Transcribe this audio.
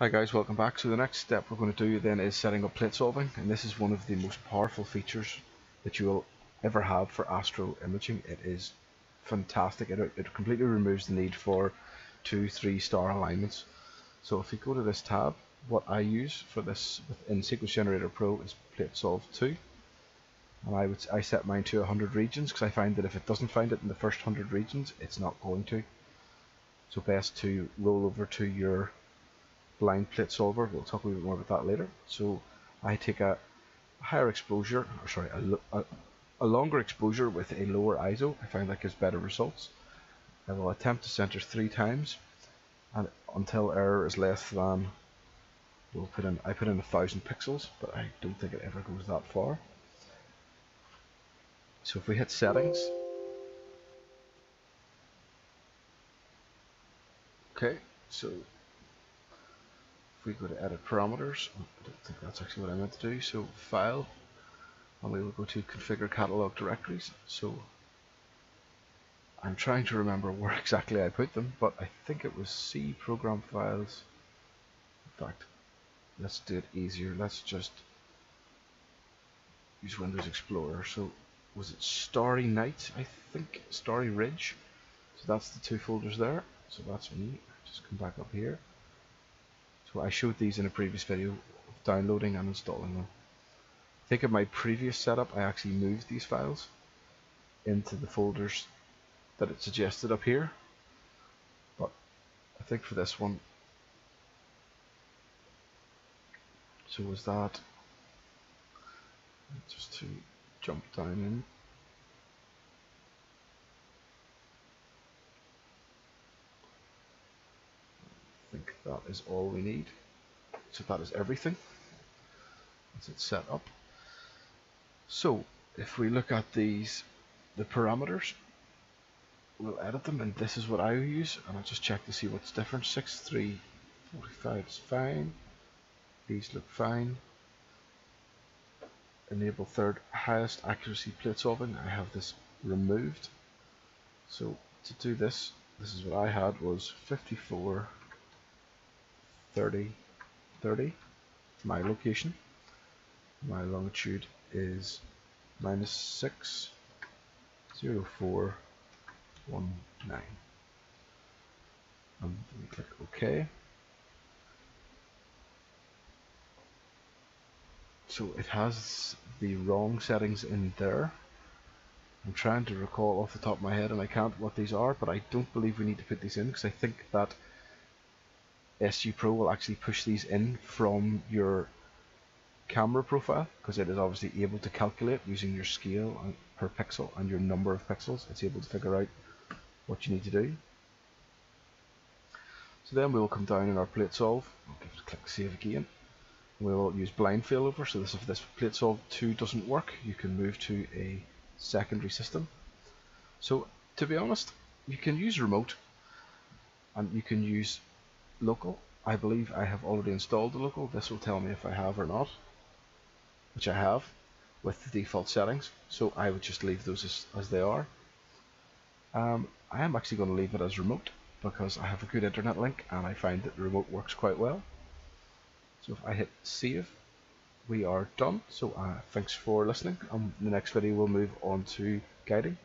Hi guys, welcome back. So the next step we're going to do then is setting up plate solving and this is one of the most powerful features that you will ever have for astro imaging. It is fantastic. It, it completely removes the need for two, three star alignments. So if you go to this tab, what I use for this within Sequence Generator Pro is plate solve 2 and I would I set mine to 100 regions because I find that if it doesn't find it in the first 100 regions it's not going to. So best to roll over to your blind plate solver. We'll talk a little bit more about that later. So I take a higher exposure, or sorry, a, a, a longer exposure with a lower ISO. I find that gives better results. I will attempt to center three times and until error is less than we'll put in I put in a thousand pixels but I don't think it ever goes that far so if we hit settings okay so if we go to edit parameters, oh, I don't think that's actually what I meant to do, so file, and we will go to configure catalog directories. So I'm trying to remember where exactly I put them, but I think it was C program files. In fact, let's do it easier. Let's just use Windows Explorer. So was it Starry Night? I think Starry Ridge. So that's the two folders there. So that's me. Just come back up here. I showed these in a previous video of downloading and installing them. Think of my previous setup, I actually moved these files into the folders that it suggested up here. But I think for this one, so was that just to jump down in. Think that is all we need. So that is everything. That's it set up. So if we look at these, the parameters, we'll edit them and this is what I use and I'll just check to see what's different. Six 6345 is fine. These look fine. Enable third highest accuracy plate solving. I have this removed. So to do this, this is what I had was 54 30, 30, my location. My longitude is minus 6, 0, 4, 1, 9. Um, and we click OK. So it has the wrong settings in there. I'm trying to recall off the top of my head and I can't what these are, but I don't believe we need to put these in because I think that SG Pro will actually push these in from your camera profile because it is obviously able to calculate using your scale per pixel and your number of pixels. It's able to figure out what you need to do. So then we will come down in our plate solve. Click save again. We will use blind failover. So this if this plate solve 2 doesn't work, you can move to a secondary system. So to be honest, you can use remote and you can use local. I believe I have already installed the local. This will tell me if I have or not, which I have with the default settings. So I would just leave those as, as they are. Um, I am actually going to leave it as remote because I have a good internet link and I find that remote works quite well. So if I hit save, we are done. So uh, thanks for listening. Um, the next video we'll move on to guiding.